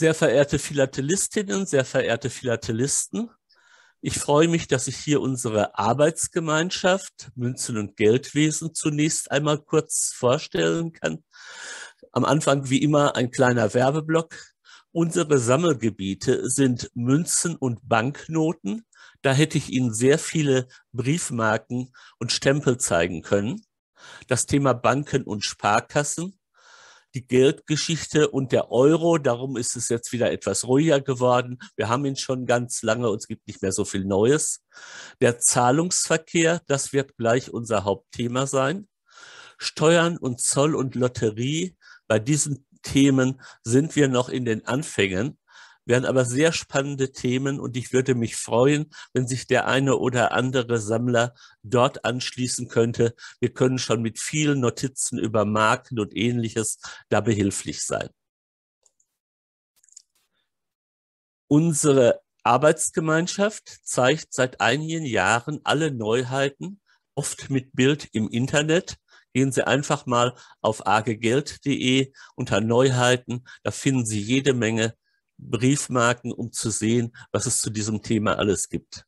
Sehr verehrte Philatelistinnen, sehr verehrte Philatelisten, ich freue mich, dass ich hier unsere Arbeitsgemeinschaft Münzen- und Geldwesen zunächst einmal kurz vorstellen kann. Am Anfang wie immer ein kleiner Werbeblock. Unsere Sammelgebiete sind Münzen und Banknoten. Da hätte ich Ihnen sehr viele Briefmarken und Stempel zeigen können. Das Thema Banken und Sparkassen die Geldgeschichte und der Euro. Darum ist es jetzt wieder etwas ruhiger geworden. Wir haben ihn schon ganz lange und es gibt nicht mehr so viel Neues. Der Zahlungsverkehr, das wird gleich unser Hauptthema sein. Steuern und Zoll und Lotterie, bei diesen Themen sind wir noch in den Anfängen wären aber sehr spannende Themen und ich würde mich freuen, wenn sich der eine oder andere Sammler dort anschließen könnte. Wir können schon mit vielen Notizen über Marken und ähnliches da behilflich sein. Unsere Arbeitsgemeinschaft zeigt seit einigen Jahren alle Neuheiten, oft mit Bild im Internet. Gehen Sie einfach mal auf agegeld.de unter Neuheiten. Da finden Sie jede Menge Briefmarken, um zu sehen, was es zu diesem Thema alles gibt.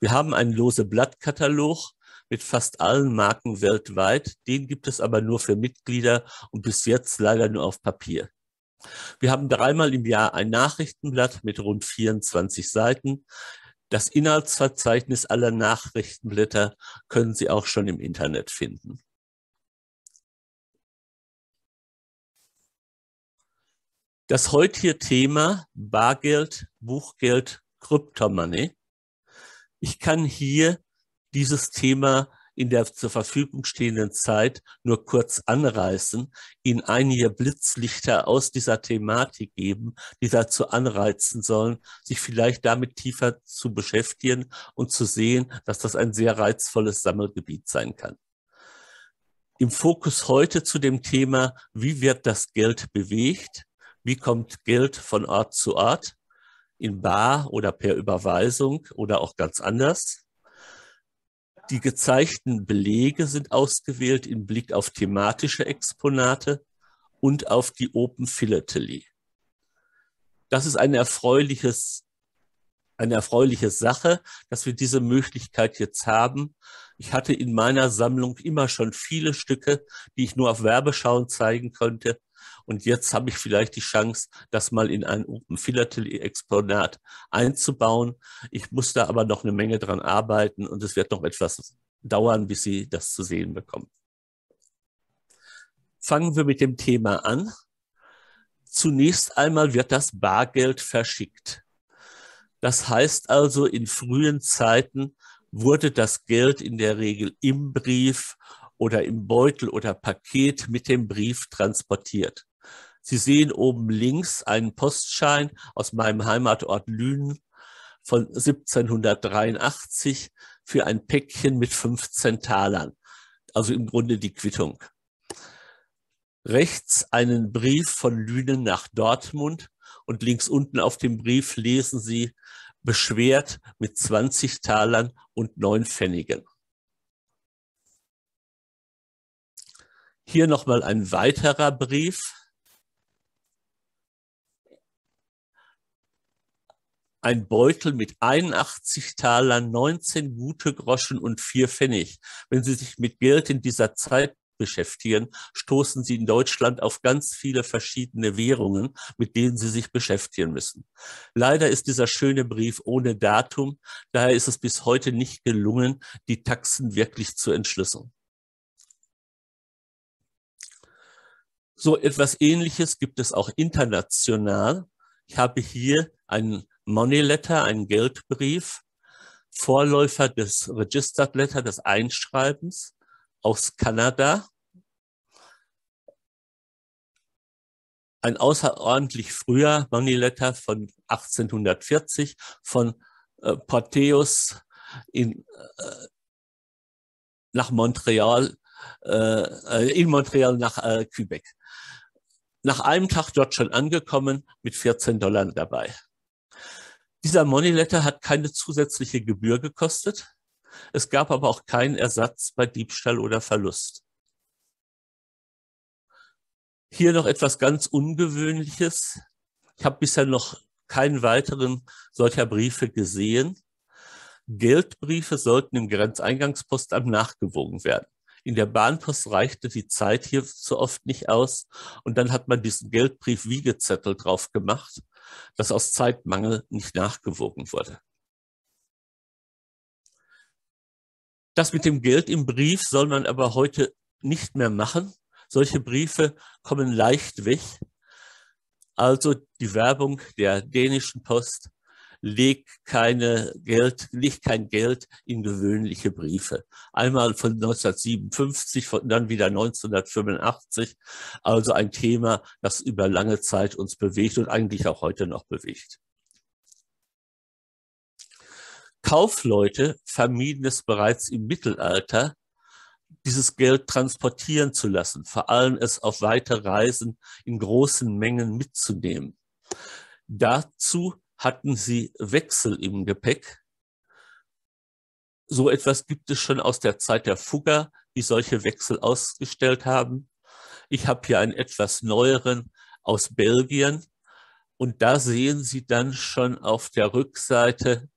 Wir haben einen lose Blattkatalog mit fast allen Marken weltweit. Den gibt es aber nur für Mitglieder und bis jetzt leider nur auf Papier. Wir haben dreimal im Jahr ein Nachrichtenblatt mit rund 24 Seiten. Das Inhaltsverzeichnis aller Nachrichtenblätter können Sie auch schon im Internet finden. Das heutige Thema Bargeld, Buchgeld, Kryptomoney. Ich kann hier dieses Thema in der zur Verfügung stehenden Zeit nur kurz anreißen, Ihnen einige Blitzlichter aus dieser Thematik geben, die dazu anreizen sollen, sich vielleicht damit tiefer zu beschäftigen und zu sehen, dass das ein sehr reizvolles Sammelgebiet sein kann. Im Fokus heute zu dem Thema, wie wird das Geld bewegt? Wie kommt Geld von Ort zu Ort? In Bar oder per Überweisung oder auch ganz anders? Die gezeigten Belege sind ausgewählt im Blick auf thematische Exponate und auf die Open Philately. Das ist ein erfreuliches, eine erfreuliche Sache, dass wir diese Möglichkeit jetzt haben. Ich hatte in meiner Sammlung immer schon viele Stücke, die ich nur auf Werbeschauen zeigen konnte. Und jetzt habe ich vielleicht die Chance, das mal in ein Open Philately Exponat einzubauen. Ich muss da aber noch eine Menge dran arbeiten und es wird noch etwas dauern, bis Sie das zu sehen bekommen. Fangen wir mit dem Thema an. Zunächst einmal wird das Bargeld verschickt. Das heißt also, in frühen Zeiten wurde das Geld in der Regel im Brief oder im Beutel oder Paket mit dem Brief transportiert. Sie sehen oben links einen Postschein aus meinem Heimatort Lünen von 1783 für ein Päckchen mit 15 Talern. Also im Grunde die Quittung. Rechts einen Brief von Lünen nach Dortmund und links unten auf dem Brief lesen Sie beschwert mit 20 Talern und 9 Pfennigen. Hier nochmal ein weiterer Brief ein Beutel mit 81 Talern, 19 gute Groschen und 4 Pfennig. Wenn Sie sich mit Geld in dieser Zeit beschäftigen, stoßen Sie in Deutschland auf ganz viele verschiedene Währungen, mit denen Sie sich beschäftigen müssen. Leider ist dieser schöne Brief ohne Datum, daher ist es bis heute nicht gelungen, die Taxen wirklich zu entschlüsseln. So etwas Ähnliches gibt es auch international. Ich habe hier einen Money Letter, ein Geldbrief, Vorläufer des Registered Letter, des Einschreibens aus Kanada. Ein außerordentlich früher Money Letter von 1840 von äh, Porteus in, äh, nach Montreal, äh, äh in Montreal nach äh, Quebec. Nach einem Tag dort schon angekommen mit 14 Dollar dabei. Dieser Money Letter hat keine zusätzliche Gebühr gekostet. Es gab aber auch keinen Ersatz bei Diebstahl oder Verlust. Hier noch etwas ganz Ungewöhnliches. Ich habe bisher noch keinen weiteren solcher Briefe gesehen. Geldbriefe sollten im Grenzeingangspostamt nachgewogen werden. In der Bahnpost reichte die Zeit hier so oft nicht aus und dann hat man diesen Geldbrief Wiegezettel drauf gemacht, das aus Zeitmangel nicht nachgewogen wurde. Das mit dem Geld im Brief soll man aber heute nicht mehr machen. Solche Briefe kommen leicht weg. Also die Werbung der dänischen Post legt keine Geld, legt kein Geld in gewöhnliche Briefe. Einmal von 1957, von, dann wieder 1985. Also ein Thema, das über lange Zeit uns bewegt und eigentlich auch heute noch bewegt. Kaufleute vermieden es bereits im Mittelalter, dieses Geld transportieren zu lassen, vor allem es auf weite Reisen in großen Mengen mitzunehmen. Dazu hatten sie Wechsel im Gepäck. So etwas gibt es schon aus der Zeit der Fugger, die solche Wechsel ausgestellt haben. Ich habe hier einen etwas neueren aus Belgien. Und da sehen Sie dann schon auf der Rückseite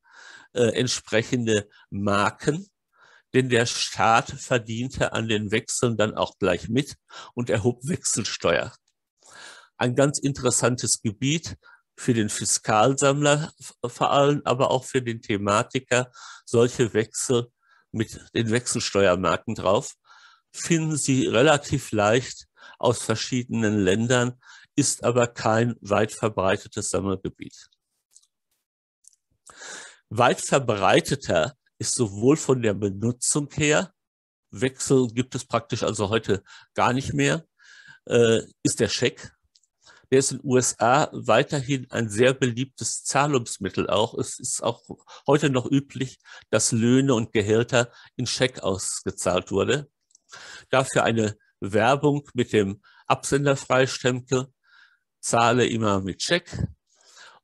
äh, entsprechende Marken, denn der Staat verdiente an den Wechseln dann auch gleich mit und erhob Wechselsteuer. Ein ganz interessantes Gebiet, für den Fiskalsammler vor allem, aber auch für den Thematiker solche Wechsel mit den Wechselsteuermarken drauf, finden Sie relativ leicht aus verschiedenen Ländern, ist aber kein weit verbreitetes Sammelgebiet. Weit verbreiteter ist sowohl von der Benutzung her, Wechsel gibt es praktisch also heute gar nicht mehr, äh, ist der Scheck. Der ist in den USA weiterhin ein sehr beliebtes Zahlungsmittel auch. Es ist auch heute noch üblich, dass Löhne und Gehälter in Scheck ausgezahlt wurde. Dafür eine Werbung mit dem Absenderfreistempel, zahle immer mit Scheck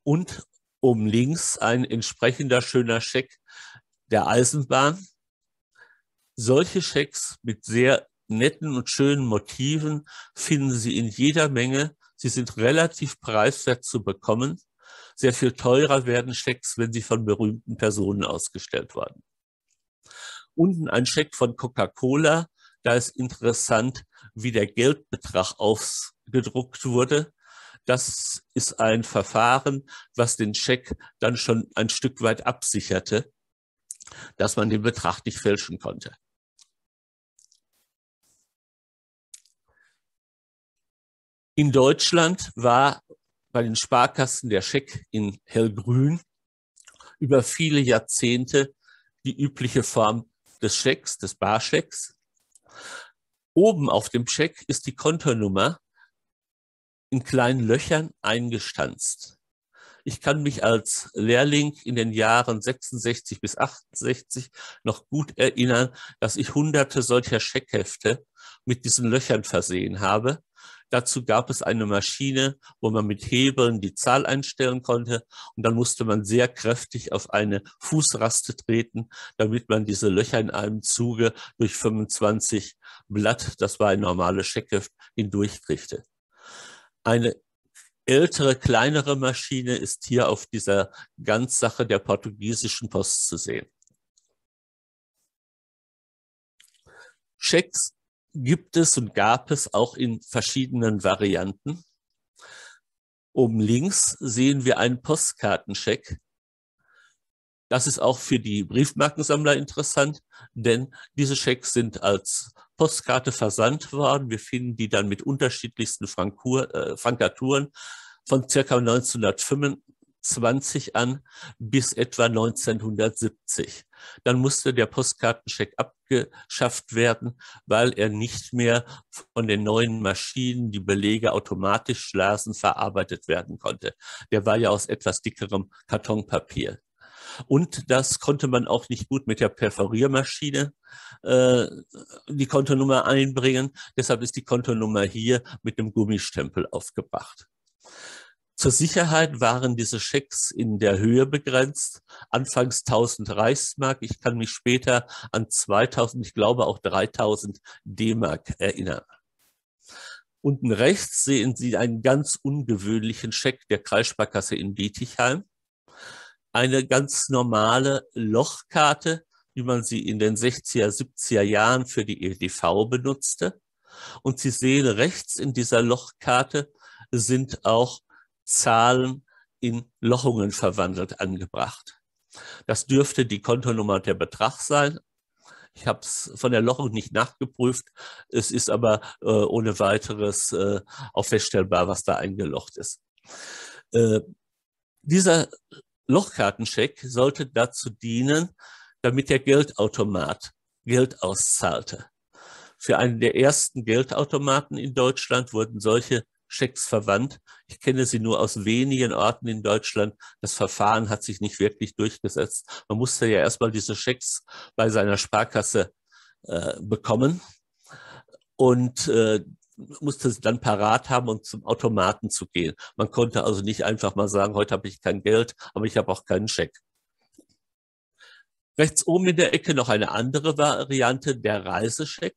und oben links ein entsprechender schöner Scheck der Eisenbahn. Solche Schecks mit sehr netten und schönen Motiven finden Sie in jeder Menge Sie sind relativ preiswert zu bekommen. Sehr viel teurer werden Schecks, wenn sie von berühmten Personen ausgestellt werden. Unten ein Scheck von Coca-Cola. Da ist interessant, wie der Geldbetrag ausgedruckt wurde. Das ist ein Verfahren, was den Scheck dann schon ein Stück weit absicherte, dass man den Betrag nicht fälschen konnte. In Deutschland war bei den Sparkassen der Scheck in hellgrün über viele Jahrzehnte die übliche Form des Schecks, des Barschecks. Oben auf dem Scheck ist die Kontonummer in kleinen Löchern eingestanzt. Ich kann mich als Lehrling in den Jahren 66 bis 68 noch gut erinnern, dass ich hunderte solcher Scheckhefte mit diesen Löchern versehen habe Dazu gab es eine Maschine, wo man mit Hebeln die Zahl einstellen konnte und dann musste man sehr kräftig auf eine Fußraste treten, damit man diese Löcher in einem Zuge durch 25 Blatt, das war ein normales Scheckheft, hindurchkriegte. Eine ältere, kleinere Maschine ist hier auf dieser Ganzsache der portugiesischen Post zu sehen. Schecks gibt es und gab es auch in verschiedenen Varianten. Oben links sehen wir einen Postkartencheck. Das ist auch für die Briefmarkensammler interessant, denn diese Schecks sind als Postkarte versandt worden. Wir finden die dann mit unterschiedlichsten Frankur, äh, Frankaturen von circa 1905, 20 an bis etwa 1970. Dann musste der Postkartencheck abgeschafft werden, weil er nicht mehr von den neuen Maschinen, die Belege automatisch lasen, verarbeitet werden konnte. Der war ja aus etwas dickerem Kartonpapier. Und das konnte man auch nicht gut mit der Perforiermaschine äh, die Kontonummer einbringen. Deshalb ist die Kontonummer hier mit dem Gummistempel aufgebracht. Zur Sicherheit waren diese Schecks in der Höhe begrenzt. Anfangs 1000 Reichsmark. Ich kann mich später an 2000, ich glaube auch 3000 D-Mark erinnern. Unten rechts sehen Sie einen ganz ungewöhnlichen Scheck der Kreissparkasse in Bietigheim. Eine ganz normale Lochkarte, wie man sie in den 60er, 70er Jahren für die EDV benutzte. Und Sie sehen rechts in dieser Lochkarte sind auch Zahlen in Lochungen verwandelt angebracht. Das dürfte die Kontonummer der Betrag sein. Ich habe es von der Lochung nicht nachgeprüft. Es ist aber äh, ohne weiteres äh, auch feststellbar, was da eingelocht ist. Äh, dieser Lochkartencheck sollte dazu dienen, damit der Geldautomat Geld auszahlte. Für einen der ersten Geldautomaten in Deutschland wurden solche Schecks verwandt. Ich kenne sie nur aus wenigen Orten in Deutschland. Das Verfahren hat sich nicht wirklich durchgesetzt. Man musste ja erstmal diese Schecks bei seiner Sparkasse äh, bekommen und äh, musste sie dann parat haben, um zum Automaten zu gehen. Man konnte also nicht einfach mal sagen, heute habe ich kein Geld, aber ich habe auch keinen Scheck. Rechts oben in der Ecke noch eine andere Variante, der Reisescheck.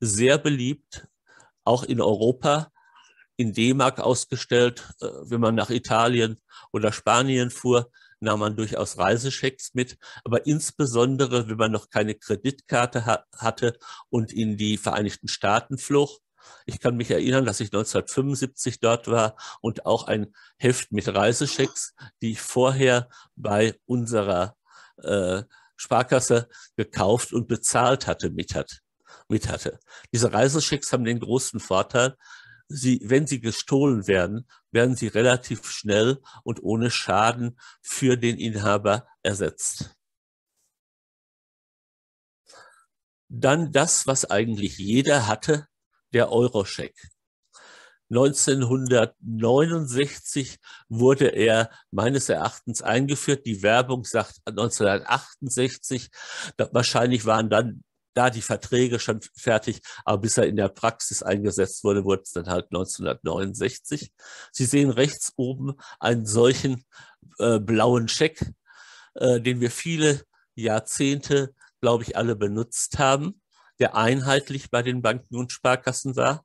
Sehr beliebt, auch in Europa in D-Mark ausgestellt. Äh, wenn man nach Italien oder Spanien fuhr, nahm man durchaus Reisechecks mit, aber insbesondere, wenn man noch keine Kreditkarte ha hatte und in die Vereinigten Staaten flog. Ich kann mich erinnern, dass ich 1975 dort war und auch ein Heft mit Reisechecks, die ich vorher bei unserer äh, Sparkasse gekauft und bezahlt hatte, mit, hat, mit hatte. Diese Reisechecks haben den großen Vorteil, sie, wenn sie gestohlen werden, werden sie relativ schnell und ohne Schaden für den Inhaber ersetzt. Dann das, was eigentlich jeder hatte, der Euroscheck. 1969 wurde er meines Erachtens eingeführt. Die Werbung sagt 1968. Wahrscheinlich waren dann da die Verträge schon fertig, aber bis er in der Praxis eingesetzt wurde, wurde es dann halt 1969. Sie sehen rechts oben einen solchen äh, blauen Scheck, äh, den wir viele Jahrzehnte, glaube ich, alle benutzt haben, der einheitlich bei den Banken und Sparkassen war.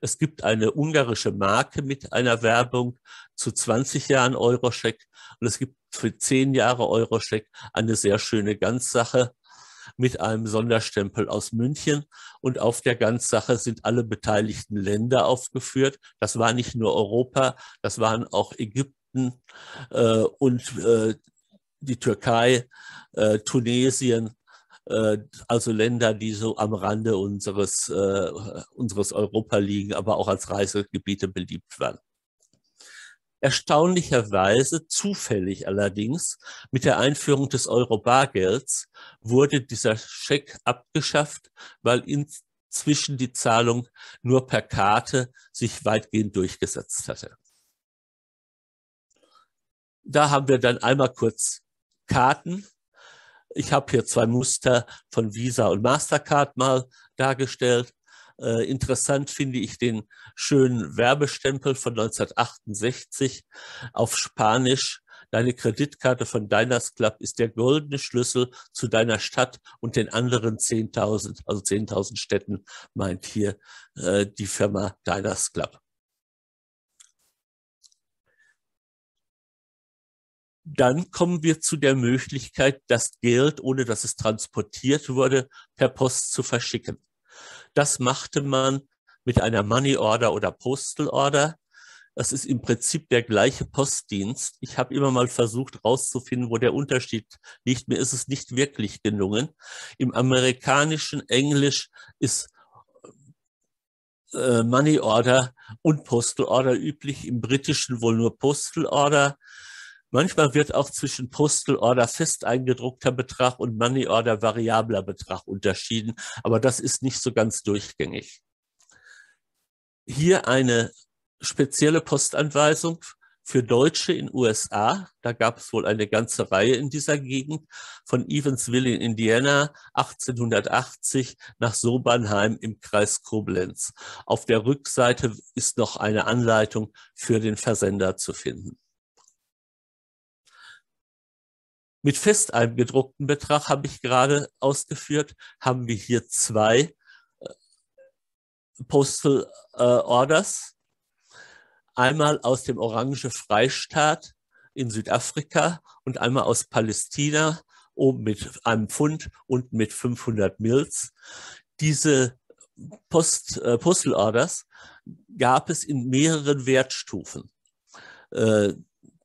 Es gibt eine ungarische Marke mit einer Werbung zu 20 Jahren Euroscheck und es gibt für 10 Jahre Euroscheck eine sehr schöne Ganzsache mit einem Sonderstempel aus München. Und auf der Ganzsache sind alle beteiligten Länder aufgeführt. Das war nicht nur Europa, das waren auch Ägypten äh, und äh, die Türkei, äh, Tunesien, äh, also Länder, die so am Rande unseres, äh, unseres Europa liegen, aber auch als Reisegebiete beliebt waren. Erstaunlicherweise, zufällig allerdings, mit der Einführung des Euro-Bargelds wurde dieser Scheck abgeschafft, weil inzwischen die Zahlung nur per Karte sich weitgehend durchgesetzt hatte. Da haben wir dann einmal kurz Karten. Ich habe hier zwei Muster von Visa und Mastercard mal dargestellt. Äh, interessant finde ich den schönen Werbestempel von 1968 auf Spanisch. Deine Kreditkarte von Diners Club ist der goldene Schlüssel zu deiner Stadt und den anderen 10.000, also 10.000 Städten, meint hier äh, die Firma Diners Club. Dann kommen wir zu der Möglichkeit, das Geld, ohne dass es transportiert wurde, per Post zu verschicken. Das machte man mit einer Money Order oder Postal Order. Das ist im Prinzip der gleiche Postdienst. Ich habe immer mal versucht herauszufinden, wo der Unterschied liegt. Mir ist es nicht wirklich gelungen. Im amerikanischen Englisch ist äh, Money Order und Postal Order üblich, im britischen wohl nur Postal Order. Manchmal wird auch zwischen Postal Order fest eingedruckter Betrag und Money Order variabler Betrag unterschieden, aber das ist nicht so ganz durchgängig. Hier eine spezielle Postanweisung für Deutsche in USA. Da gab es wohl eine ganze Reihe in dieser Gegend von Evansville in Indiana 1880 nach Sobernheim im Kreis Koblenz. Auf der Rückseite ist noch eine Anleitung für den Versender zu finden. Mit fest eingedruckten Betrag habe ich gerade ausgeführt, haben wir hier zwei Postal äh, Orders. Einmal aus dem Orange Freistaat in Südafrika und einmal aus Palästina, oben mit einem Pfund und mit 500 Mils. Diese Post, äh, Postal Orders gab es in mehreren Wertstufen. Äh,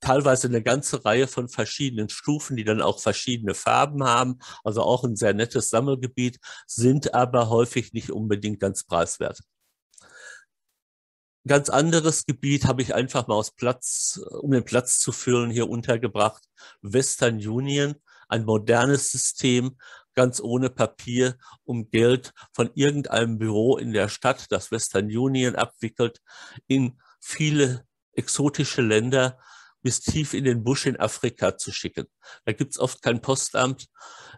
teilweise eine ganze Reihe von verschiedenen Stufen, die dann auch verschiedene Farben haben, also auch ein sehr nettes Sammelgebiet, sind aber häufig nicht unbedingt ganz preiswert. Ganz anderes Gebiet habe ich einfach mal aus Platz, um den Platz zu füllen, hier untergebracht. Western Union, ein modernes System, ganz ohne Papier, um Geld von irgendeinem Büro in der Stadt, das Western Union abwickelt, in viele exotische Länder bis tief in den Busch in Afrika zu schicken. Da gibt es oft kein Postamt,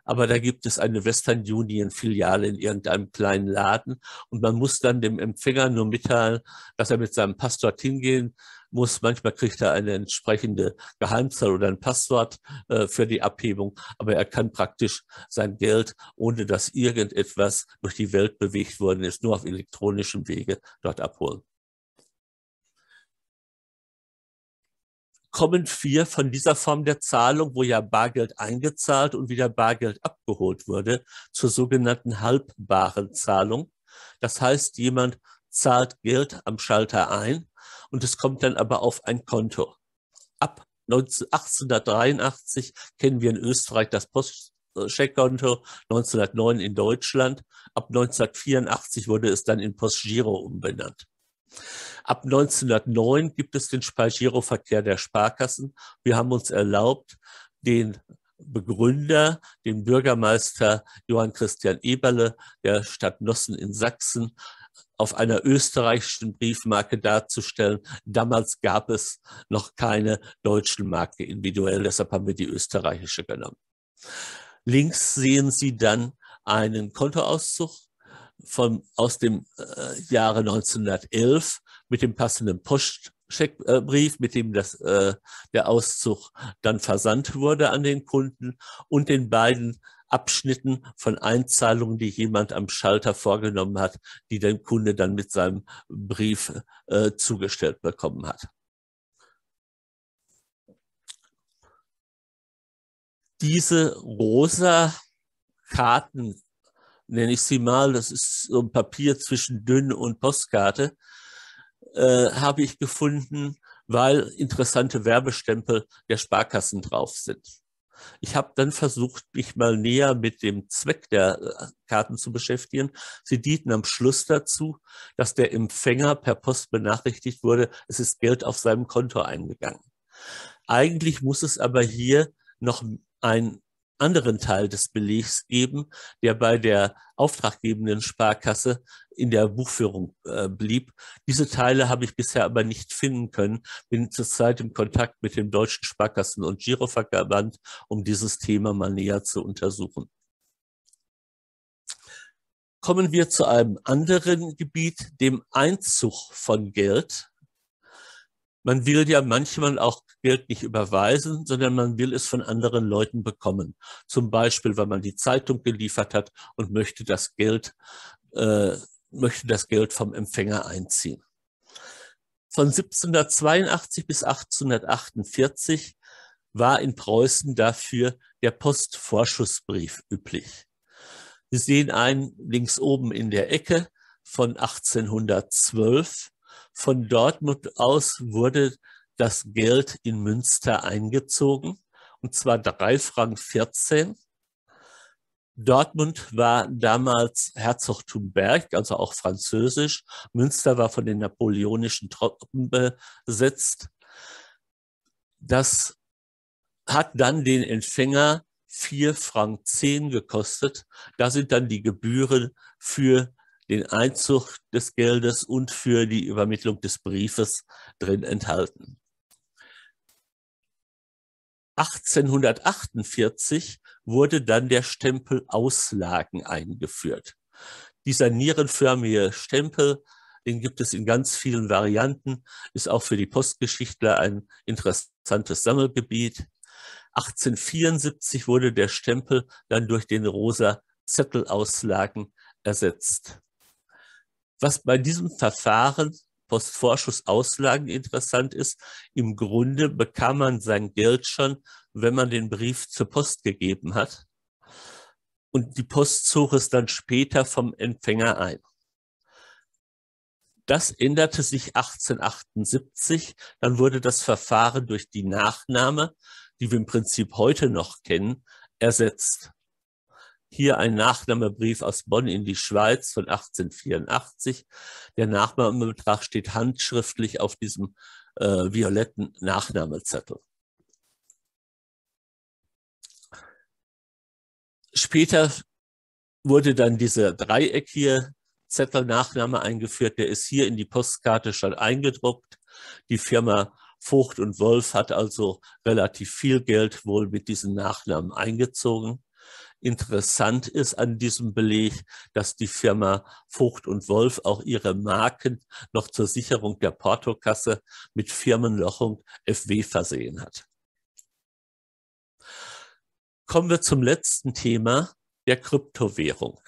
aber da gibt es eine Western Union Filiale in irgendeinem kleinen Laden und man muss dann dem Empfänger nur mitteilen, dass er mit seinem Pass dorthin gehen muss. Manchmal kriegt er eine entsprechende Geheimzahl oder ein Passwort äh, für die Abhebung, aber er kann praktisch sein Geld, ohne dass irgendetwas durch die Welt bewegt worden ist, nur auf elektronischem Wege dort abholen. Kommen wir von dieser Form der Zahlung, wo ja Bargeld eingezahlt und wieder Bargeld abgeholt wurde, zur sogenannten halbbaren Zahlung. Das heißt, jemand zahlt Geld am Schalter ein und es kommt dann aber auf ein Konto. Ab 1883 kennen wir in Österreich das Postscheckkonto, 1909 in Deutschland. Ab 1984 wurde es dann in Postgiro umbenannt. Ab 1909 gibt es den Spargiroverkehr der Sparkassen. Wir haben uns erlaubt, den Begründer, den Bürgermeister Johann Christian Eberle der Stadt Nossen in Sachsen, auf einer österreichischen Briefmarke darzustellen. Damals gab es noch keine deutschen Marke individuell, deshalb haben wir die österreichische genommen. Links sehen Sie dann einen Kontoauszug von, aus dem äh, Jahre 1911 mit dem passenden Postcheckbrief, mit dem das, äh, der Auszug dann versandt wurde an den Kunden und den beiden Abschnitten von Einzahlungen, die jemand am Schalter vorgenommen hat, die der Kunde dann mit seinem Brief äh, zugestellt bekommen hat. Diese rosa Karten nenne ich sie mal, das ist so ein Papier zwischen dünn und Postkarte, äh, habe ich gefunden, weil interessante Werbestempel der Sparkassen drauf sind. Ich habe dann versucht, mich mal näher mit dem Zweck der äh, Karten zu beschäftigen. Sie dienten am Schluss dazu, dass der Empfänger per Post benachrichtigt wurde, es ist Geld auf seinem Konto eingegangen. Eigentlich muss es aber hier noch ein anderen Teil des Belegs geben, der bei der auftraggebenden Sparkasse in der Buchführung äh, blieb. Diese Teile habe ich bisher aber nicht finden können, bin zurzeit im Kontakt mit dem Deutschen Sparkassen- und Giroverband, um dieses Thema mal näher zu untersuchen. Kommen wir zu einem anderen Gebiet, dem Einzug von Geld man will ja manchmal auch Geld nicht überweisen, sondern man will es von anderen Leuten bekommen. Zum Beispiel, weil man die Zeitung geliefert hat und möchte das Geld, äh, möchte das Geld vom Empfänger einziehen. Von 1782 bis 1848 war in Preußen dafür der Postvorschussbrief üblich. Sie sehen einen links oben in der Ecke von 1812 von Dortmund aus wurde das Geld in Münster eingezogen, und zwar drei Franken 14. Dortmund war damals Herzogtum Berg, also auch französisch. Münster war von den napoleonischen Truppen besetzt. Das hat dann den Empfänger 4 Franken 10 gekostet. Da sind dann die Gebühren für den Einzug des Geldes und für die Übermittlung des Briefes drin enthalten. 1848 wurde dann der Stempel Auslagen eingeführt. Dieser nierenförmige Stempel, den gibt es in ganz vielen Varianten, ist auch für die Postgeschichtler ein interessantes Sammelgebiet. 1874 wurde der Stempel dann durch den rosa Zettelauslagen ersetzt. Was bei diesem Verfahren Postvorschussauslagen interessant ist, im Grunde bekam man sein Geld schon, wenn man den Brief zur Post gegeben hat. Und die Post zog es dann später vom Empfänger ein. Das änderte sich 1878. Dann wurde das Verfahren durch die Nachnahme, die wir im Prinzip heute noch kennen, ersetzt. Hier ein Nachnahmebrief aus Bonn in die Schweiz von 1884. Der Nachnahmebetrag steht handschriftlich auf diesem äh, violetten Nachnahmezettel. Später wurde dann dieser Dreieck hier Zettelnachname eingeführt. Der ist hier in die Postkarte schon eingedruckt. Die Firma Vogt und Wolf hat also relativ viel Geld wohl mit diesen Nachnamen eingezogen. Interessant ist an diesem Beleg, dass die Firma Vogt und Wolf auch ihre Marken noch zur Sicherung der Portokasse mit Firmenlochung FW versehen hat. Kommen wir zum letzten Thema, der Kryptowährung.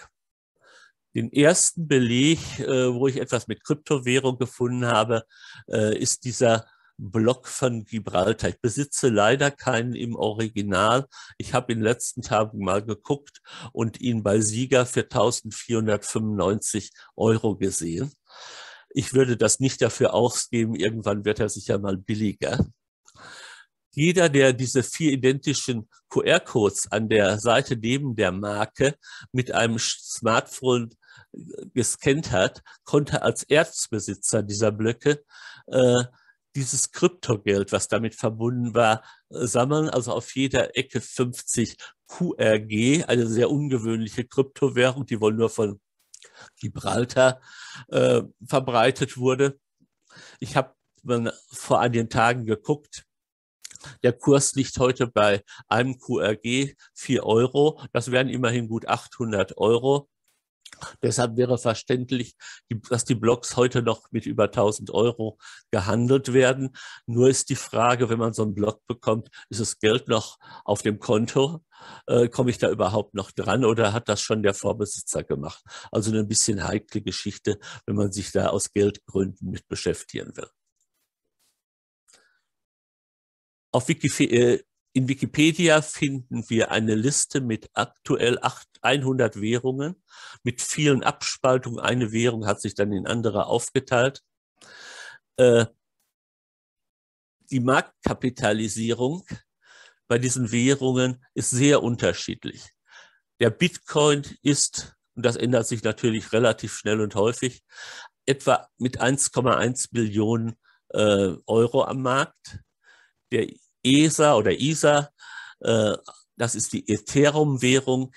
Den ersten Beleg, äh, wo ich etwas mit Kryptowährung gefunden habe, äh, ist dieser Block von Gibraltar. Ich besitze leider keinen im Original. Ich habe in den letzten Tagen mal geguckt und ihn bei Sieger für 1495 Euro gesehen. Ich würde das nicht dafür ausgeben. Irgendwann wird er sicher mal billiger. Jeder, der diese vier identischen QR-Codes an der Seite neben der Marke mit einem Smartphone gescannt hat, konnte als Erzbesitzer dieser Blöcke äh, dieses Kryptogeld, was damit verbunden war, äh, sammeln. Also auf jeder Ecke 50 QRG, eine sehr ungewöhnliche Kryptowährung, die wohl nur von Gibraltar äh, verbreitet wurde. Ich habe vor einigen Tagen geguckt, der Kurs liegt heute bei einem QRG 4 Euro. Das wären immerhin gut 800 Euro. Deshalb wäre verständlich, dass die Blocks heute noch mit über 1000 Euro gehandelt werden. Nur ist die Frage, wenn man so einen Block bekommt, ist das Geld noch auf dem Konto? Äh, Komme ich da überhaupt noch dran oder hat das schon der Vorbesitzer gemacht? Also eine bisschen heikle Geschichte, wenn man sich da aus Geldgründen mit beschäftigen will. Auf Wikipedia, äh, in Wikipedia finden wir eine Liste mit aktuell 100 Währungen, mit vielen Abspaltungen. Eine Währung hat sich dann in andere aufgeteilt. Äh, die Marktkapitalisierung bei diesen Währungen ist sehr unterschiedlich. Der Bitcoin ist, und das ändert sich natürlich relativ schnell und häufig, etwa mit 1,1 Billionen äh, Euro am Markt. Der ESA oder ISA, äh, das ist die Ethereum-Währung,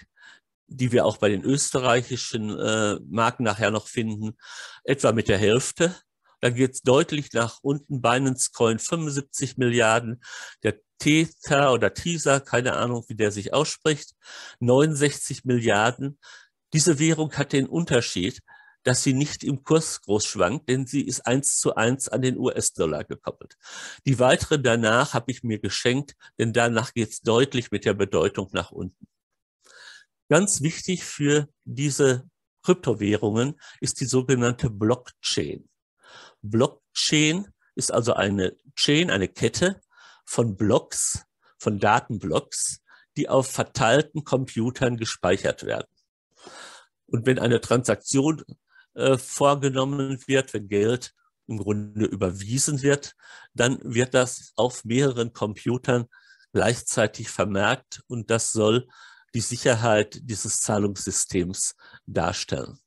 die wir auch bei den österreichischen äh, Marken nachher noch finden, etwa mit der Hälfte. Dann geht es deutlich nach unten. Binance Coin 75 Milliarden. Der Tether oder Teaser, keine Ahnung, wie der sich ausspricht, 69 Milliarden. Diese Währung hat den Unterschied, dass sie nicht im Kurs groß schwankt, denn sie ist eins zu eins an den US-Dollar gekoppelt. Die weitere danach habe ich mir geschenkt, denn danach geht es deutlich mit der Bedeutung nach unten. Ganz wichtig für diese Kryptowährungen ist die sogenannte Blockchain. Blockchain ist also eine Chain, eine Kette von Blocks, von Datenblocks, die auf verteilten Computern gespeichert werden. Und wenn eine Transaktion äh, vorgenommen wird, wenn Geld im Grunde überwiesen wird, dann wird das auf mehreren Computern gleichzeitig vermerkt und das soll die Sicherheit dieses Zahlungssystems darstellen.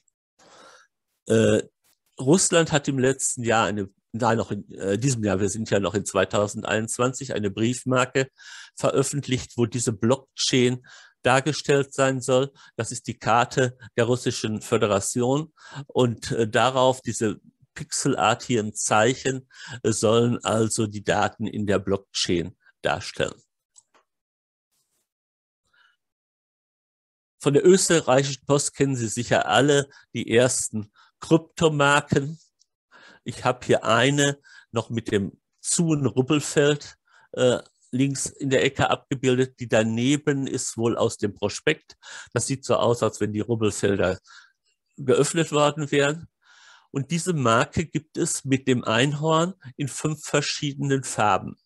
Äh, Russland hat im letzten Jahr eine, nein, noch in äh, diesem Jahr, wir sind ja noch in 2021, eine Briefmarke veröffentlicht, wo diese Blockchain dargestellt sein soll. Das ist die Karte der Russischen Föderation und äh, darauf diese pixelartigen Zeichen äh, sollen also die Daten in der Blockchain darstellen. Von der österreichischen Post kennen Sie sicher alle die ersten Kryptomarken. Ich habe hier eine noch mit dem Zuen Ruppelfeld äh, links in der Ecke abgebildet. Die daneben ist wohl aus dem Prospekt. Das sieht so aus, als wenn die Rubbelfelder geöffnet worden wären. Und diese Marke gibt es mit dem Einhorn in fünf verschiedenen Farben.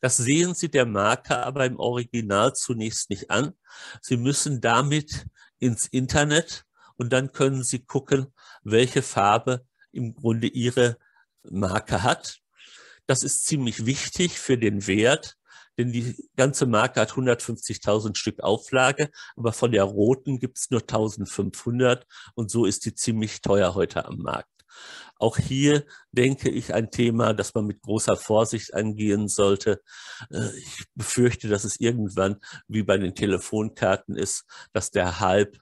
Das sehen Sie der Marke aber im Original zunächst nicht an. Sie müssen damit ins Internet und dann können Sie gucken, welche Farbe im Grunde Ihre Marke hat. Das ist ziemlich wichtig für den Wert, denn die ganze Marke hat 150.000 Stück Auflage, aber von der roten gibt es nur 1.500 und so ist die ziemlich teuer heute am Markt. Auch hier denke ich ein Thema, das man mit großer Vorsicht angehen sollte. Äh, ich befürchte, dass es irgendwann wie bei den Telefonkarten ist, dass der Hype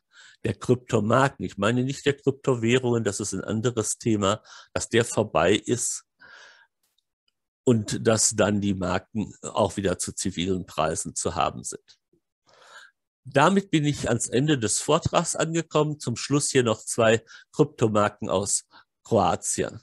der Kryptomarken, ich meine nicht der Kryptowährungen, das ist ein anderes Thema, dass der vorbei ist und dass dann die Marken auch wieder zu zivilen Preisen zu haben sind. Damit bin ich ans Ende des Vortrags angekommen. Zum Schluss hier noch zwei Kryptomarken aus Kroatien.